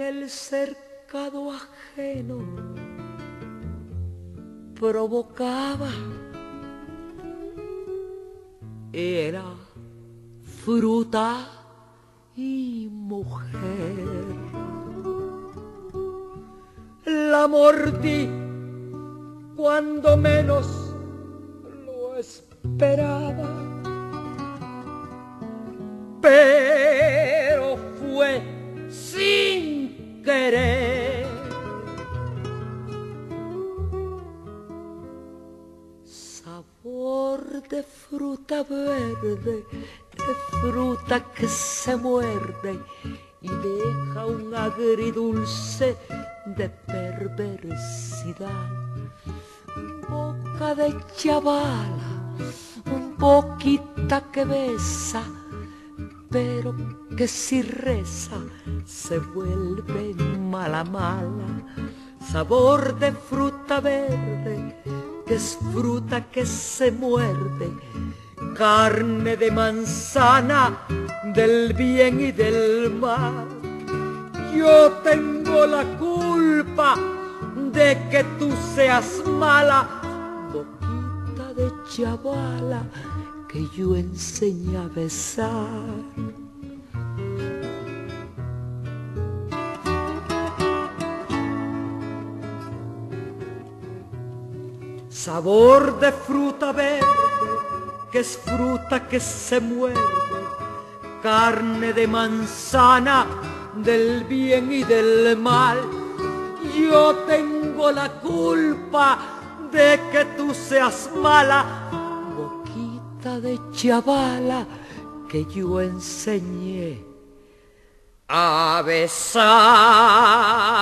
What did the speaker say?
el cercado ajeno provocaba era fruta y mujer. La mordí cuando menos lo esperaba, Sabor de fruta verde, de fruta que se muerde y deja un agridulce de perversidad. Boca de chavala, poquita que besa, pero que si reza se vuelve mala mala. Sabor de fruta verde, que es fruta que se muerde, carne de manzana del bien y del mal. Yo tengo la culpa de que tú seas mala, boquita de chavala que yo enseñé a besar. Sabor de fruta verde, que es fruta que se muerde, carne de manzana del bien y del mal. Yo tengo la culpa de que tú seas mala, boquita de chavala que yo enseñé a besar.